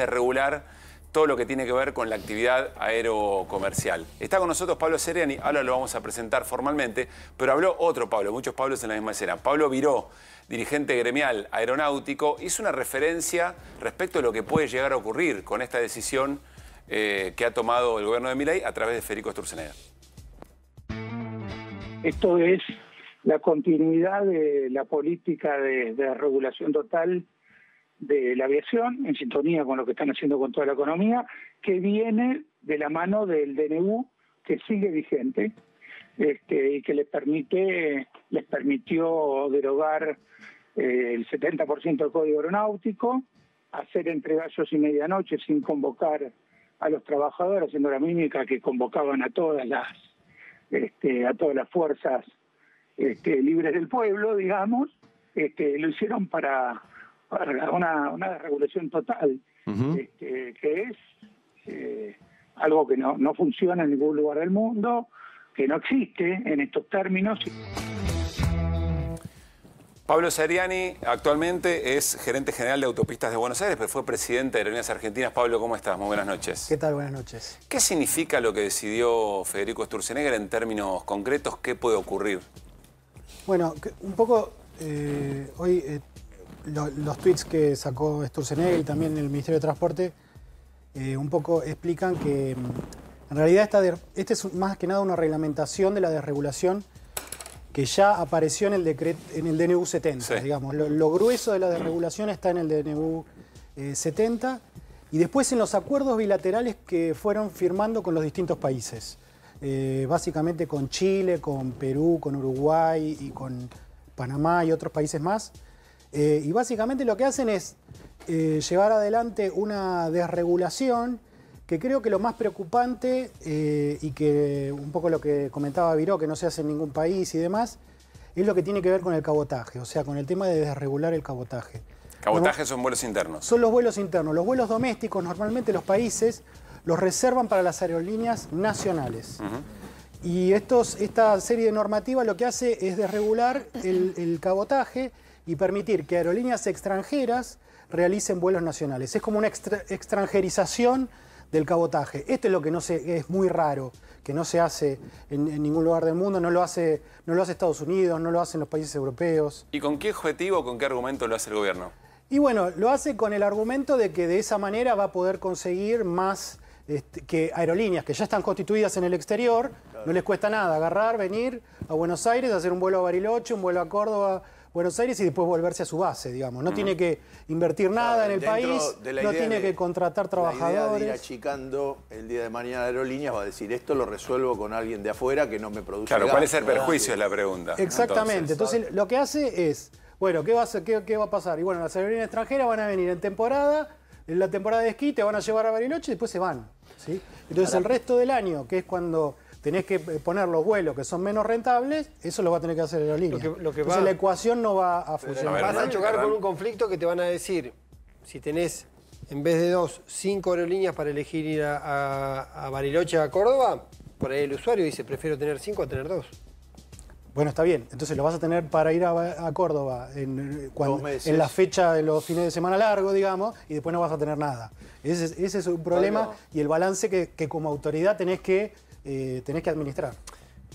de regular todo lo que tiene que ver con la actividad aerocomercial. Está con nosotros Pablo Seriani, ahora lo vamos a presentar formalmente, pero habló otro Pablo, muchos Pablos en la misma escena. Pablo Viró, dirigente gremial aeronáutico, hizo una referencia respecto a lo que puede llegar a ocurrir con esta decisión eh, que ha tomado el gobierno de Milei a través de Federico Sturzenegger. Esto es la continuidad de la política de, regulación total de la aviación, en sintonía con lo que están haciendo con toda la economía, que viene de la mano del DNU, que sigue vigente, este, y que les permite, les permitió derogar eh, el 70% del código aeronáutico, hacer entre gallos y medianoche sin convocar a los trabajadores, haciendo la mímica que convocaban a todas las este, a todas las fuerzas este, libres del pueblo, digamos, este, lo hicieron para, una, una regulación total, este, que es eh, algo que no, no funciona en ningún lugar del mundo, que no existe en estos términos. Pablo Seriani actualmente es gerente general de Autopistas de Buenos Aires, pero fue presidente de Aerolíneas Argentinas. Pablo, ¿cómo estás? Muy buenas noches. ¿Qué tal? Buenas noches. ¿Qué significa lo que decidió Federico Sturzenegger en términos concretos? ¿Qué puede ocurrir? Bueno, un poco eh, hoy eh, los tweets que sacó Sturzenegger y también el Ministerio de Transporte eh, un poco explican que mm, en realidad esta, este es más que nada una reglamentación de la desregulación que ya apareció en el, decreto, en el DNU 70, digamos. Lo, grueso de la desregulación está en el DNU 70 eh, y después en los acuerdos bilaterales que fueron firmando con los distintos países. Eh, básicamente con Chile, con Perú, con Uruguay y con Panamá y otros países más. Eh, y básicamente lo que hacen es llevar adelante una desregulación que creo que lo más preocupante eh, y que un poco lo que comentaba Viró, que no se hace en ningún país y demás, es lo que tiene que ver con el cabotaje, o sea, con el tema de desregular el cabotaje. ¿Cabotaje son vuelos internos? Son los vuelos internos. Los vuelos domésticos normalmente los países los reservan para las aerolíneas nacionales. Y estos, esta serie de normativas lo que hace es desregular el, el cabotaje y permitir que aerolíneas extranjeras realicen vuelos nacionales. Es como una extranjerización del cabotaje. Esto es lo que no se, es muy raro, que no se hace en, ningún lugar del mundo, no lo, hace, no lo hace Estados Unidos, no lo hacen los países europeos. ¿Y con qué objetivo, con qué argumento lo hace el gobierno? Y bueno, lo hace con el argumento de que de esa manera va a poder conseguir más este, que aerolíneas que ya están constituidas en el exterior, no les cuesta nada agarrar, venir a Buenos Aires, hacer un vuelo a Bariloche, un vuelo a Córdoba, Buenos Aires y después volverse a su base, digamos. No tiene que invertir nada en el país, no tiene que contratar trabajadores. La idea de ir achicando el día de mañana aerolíneas va a decir esto lo resuelvo con alguien de afuera que no me produce Claro, ¿cuál es el perjuicio? Es la pregunta. Exactamente. Entonces, lo que hace es, bueno, ¿qué va, a qué, va a pasar? Y bueno, las aerolíneas extranjeras van a venir en temporada, en la temporada de esquí te van a llevar a Bariloche y después se van. ¿sí? Entonces, el resto del año, que es cuando tenés que poner los vuelos que son menos rentables, eso lo va a tener que hacer la aerolínea. Lo que, Entonces la ecuación no va a funcionar. Vas a chocar con un conflicto que te van a decir, si tenés en vez de dos, cinco aerolíneas para elegir ir a, Bariloche, a Córdoba, por ahí el usuario dice, prefiero tener cinco a tener dos. Bueno, está bien. Entonces lo vas a tener para ir a, Córdoba en, en, la fecha de los fines de semana largo, digamos, y después no vas a tener nada. Ese, es un problema y el balance que como autoridad tenés que eh, tenés que administrar.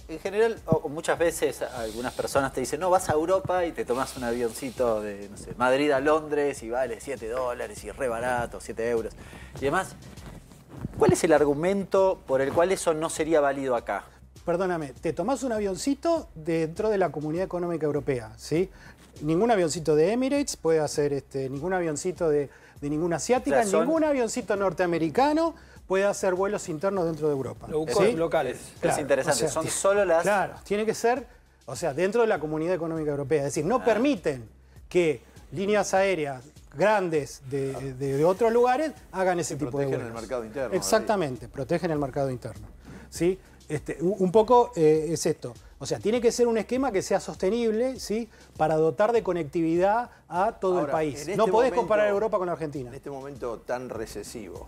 En general, muchas veces algunas personas te dicen, no, vas a Europa y te tomas un avioncito de, no sé, Madrid a Londres y vale 7 dólares y re barato, 7 euros. Y además, ¿cuál es el argumento por el cual eso no sería válido acá? Perdóname, te tomás un avioncito dentro de la Comunidad Económica Europea, ¿sí? Ningún avioncito de Emirates puede hacer, este, ningún avioncito de, ninguna asiática, ningún avioncito norteamericano puede hacer vuelos internos dentro de Europa. locales. es interesante, son solo las... Claro, tiene que ser, o sea, dentro de la Comunidad Económica Europea. Es decir, no ah. permiten que líneas aéreas grandes de, otros lugares hagan ese tipo de vuelos. Protegen el mercado interno. Exactamente, protegen el mercado interno. ¿sí? Este, un poco eh, es esto. O sea, tiene que ser un esquema que sea sostenible, ¿sí? Para dotar de conectividad a todo el país. no este podés comparar Europa con Argentina. En este momento tan recesivo,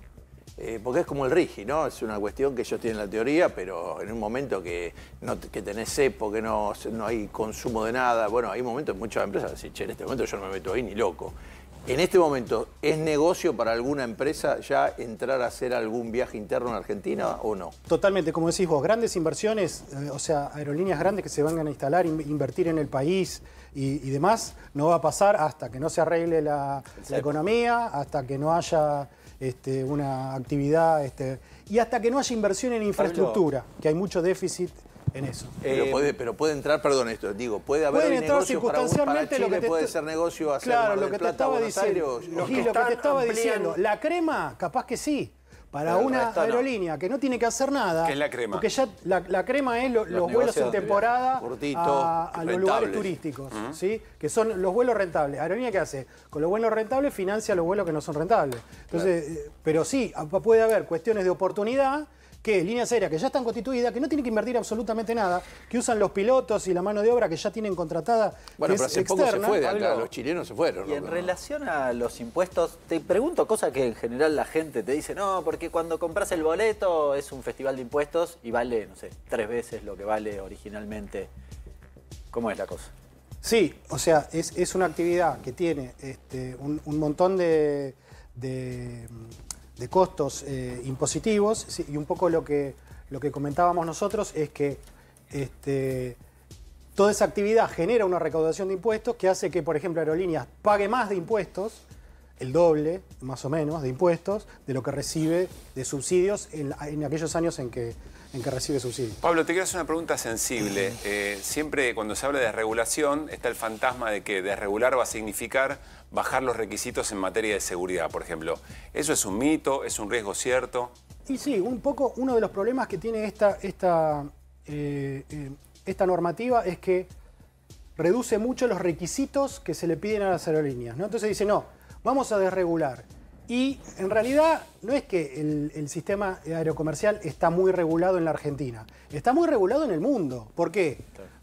eh, porque es como el RIGI, ¿no? Es una cuestión que ellos tienen la teoría, pero en un momento que, no, que tenés cepo, que no, no hay consumo de nada, bueno, hay momentos en muchas empresas dicen, che, en este momento yo no me meto ahí ni loco. En este momento, ¿es negocio para alguna empresa ya entrar a hacer algún viaje interno en Argentina o no? Totalmente, como decís vos, grandes inversiones, eh, o sea, aerolíneas grandes que se van a instalar, in- invertir en el país y, y demás, no va a pasar hasta que no se arregle la, la economía, hasta que no haya este, una actividad este, y hasta que no haya inversión en infraestructura, que hay mucho déficit en eso. Pero, Eh, puede, pero puede entrar, perdón esto, digo, puede haber Pueden entrar negocios para, un- para circunstancialmente Chile, lo que te puede ser negocio hacer Claro, Mar lo que te Plata, estaba Aires, diciendo. o lo que te estaba ampliando. diciendo, la crema, capaz que sí. Para Pero una no. aerolínea que no tiene que hacer nada. ¿Qué es la crema? Porque ya la, la crema es lo- los, vuelos en temporada Cortito, a, a los lugares turísticos, ¿sí? Que son los vuelos rentables. Aerolínea que hace con los vuelos rentables financia los vuelos que no son rentables. Entonces, eh, pero sí, puede haber cuestiones de oportunidad que líneas aéreas que ya están constituidas, que no tienen que invertir absolutamente nada, que usan los pilotos y la mano de obra que ya tienen contratada, Bueno, que pero es hace poco se externa. fue de acá, los chilenos se fueron. Y en ¿no? relación a los impuestos, te pregunto cosa que en general la gente te dice, no, porque cuando compras el boleto es un festival de impuestos y vale, no sé, tres veces lo que vale originalmente. ¿Cómo es la cosa? Sí, o sea, es, es una actividad que tiene este, un, un montón de, de, de costos eh, impositivos y un poco lo que, lo que comentábamos nosotros es que este, toda esa actividad genera una recaudación de impuestos que hace que, por ejemplo, Aerolíneas pague más de impuestos, el doble, más o menos, de impuestos, de lo que recibe de subsidios en, en aquellos años en que, en que recibe subsidios. Pablo, te quiero hacer una pregunta sensible. Eh, siempre cuando se habla de desregulación está el fantasma de que desregular va a significar bajar los requisitos en materia de seguridad, por ejemplo. ¿Eso es un mito? ¿Es un riesgo cierto? Y sí, un poco uno de los problemas que tiene esta, esta, eh, eh, esta normativa es que reduce mucho los requisitos que se le piden a las aerolíneas. ¿no? Entonces dice, no, vamos a desregular. Y en realidad no es que el, el sistema aerocomercial está muy regulado en la Argentina, está muy regulado en el mundo. ¿Por qué?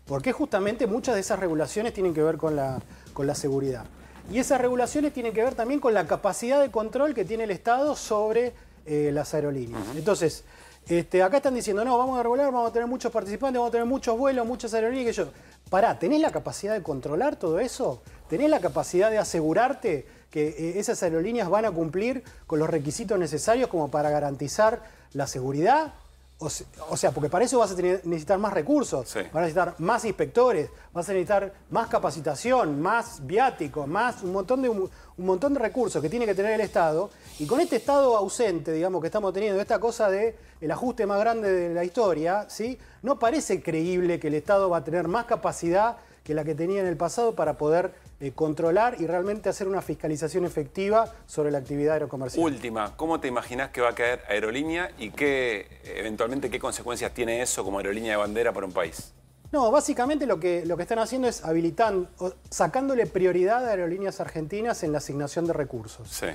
Porque justamente muchas de esas regulaciones tienen que ver con la, con la seguridad. Y esas regulaciones tienen que ver también con la capacidad de control que tiene el Estado sobre eh, las aerolíneas. Entonces, este, acá están diciendo, no, vamos a regular, vamos a tener muchos participantes, vamos a tener muchos vuelos, muchas aerolíneas, que yo. Pará, ¿tenés la capacidad de controlar todo eso? ¿Tenés la capacidad de asegurarte que eh, esas aerolíneas van a cumplir con los requisitos necesarios como para garantizar la seguridad? O se- o sea, porque para eso vas a tener- necesitar más recursos, Sí. vas a necesitar más inspectores, vas a necesitar más capacitación, más viáticos, más un montón de un, montón de recursos que tiene que tener el Estado. Y con este Estado ausente, digamos, que estamos teniendo, esta cosa de el ajuste más grande de la historia, ¿sí? No parece creíble que el Estado va a tener más capacidad que la que tenía en el pasado para poder eh, controlar y realmente hacer una fiscalización efectiva sobre la actividad aerocomercial. Última, ¿cómo te imaginas que va a caer aerolínea y qué, eventualmente, qué consecuencias tiene eso como aerolínea de bandera para un país? No, básicamente lo que, lo que están haciendo es habilitando, sacándole prioridad a aerolíneas argentinas en la asignación de recursos. Sí.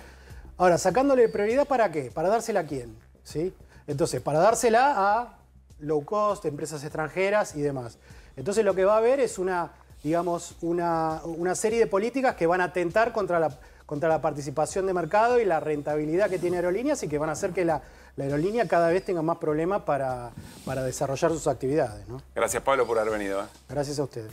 Ahora, sacándole prioridad para qué? Para dársela a quién, ¿sí? Entonces, para dársela a low cost, empresas extranjeras y demás. Entonces, lo que va a haber es una, digamos, una, una serie de políticas que van a atentar contra la, contra la participación de mercado y la rentabilidad que tiene aerolíneas y que van a hacer que la, la aerolínea cada vez tenga más problemas para, para desarrollar sus actividades, ¿no? Gracias, Pablo, por haber venido. ¿eh? Gracias a ustedes.